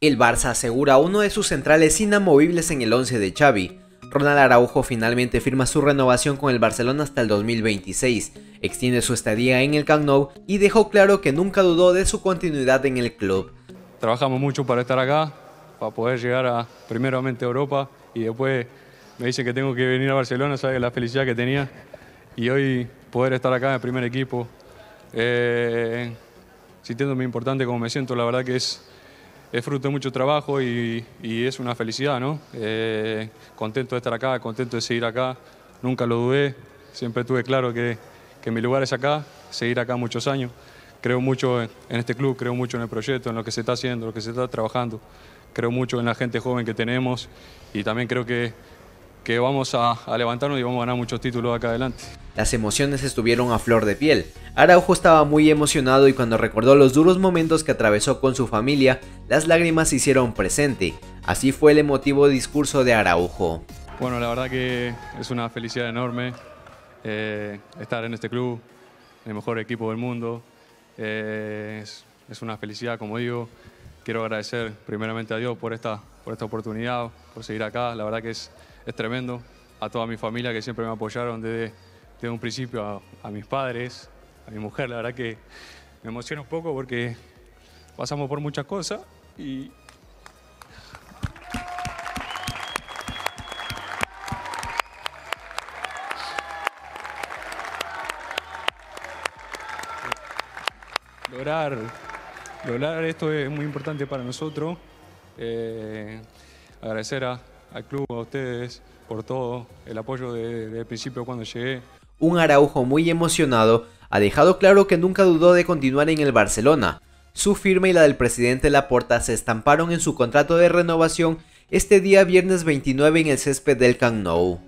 El Barça asegura uno de sus centrales inamovibles en el 11 de Xavi. Ronald Araujo finalmente firma su renovación con el Barcelona hasta el 2026, extiende su estadía en el Camp Nou y dejó claro que nunca dudó de su continuidad en el club. Trabajamos mucho para estar acá, para poder llegar a primeramente a Europa y después me dice que tengo que venir a Barcelona, sabe la felicidad que tenía y hoy poder estar acá en el primer equipo, eh, sintiéndome importante como me siento, la verdad que es es fruto de mucho trabajo y, es una felicidad, ¿no? Eh, contento de estar acá, contento de seguir acá, nunca lo dudé, siempre tuve claro que, que mi lugar es acá, seguir acá muchos años. Creo mucho en, este club, creo mucho en el proyecto, en lo que se está haciendo, lo que se está trabajando. Creo mucho en la gente joven que tenemos y también creo que, que vamos a, a levantarnos y vamos a ganar muchos títulos acá adelante. Las emociones estuvieron a flor de piel. Araujo estaba muy emocionado y cuando recordó los duros momentos que atravesó con su familia, las lágrimas se hicieron presente. Así fue el emotivo discurso de Araujo. Bueno, la verdad que es una felicidad enorme eh, estar en este club, el mejor equipo del mundo. Eh, es, una felicidad, como digo. Quiero agradecer primeramente a Dios por esta, por esta oportunidad, por seguir acá. La verdad que es, es tremendo. A toda mi familia que siempre me apoyaron desde desde un principio a, mis padres, a mi mujer, la verdad que me emociona un poco porque pasamos por muchas cosas y lograr, lograr esto es muy importante para nosotros. Eh, agradecer al club, a ustedes, por todo el apoyo el principio cuando llegué un Araujo muy emocionado ha dejado claro que nunca dudó de continuar en el Barcelona. Su firma y la del presidente Laporta se estamparon en su contrato de renovación este día viernes 29 en el césped del Camp Nou.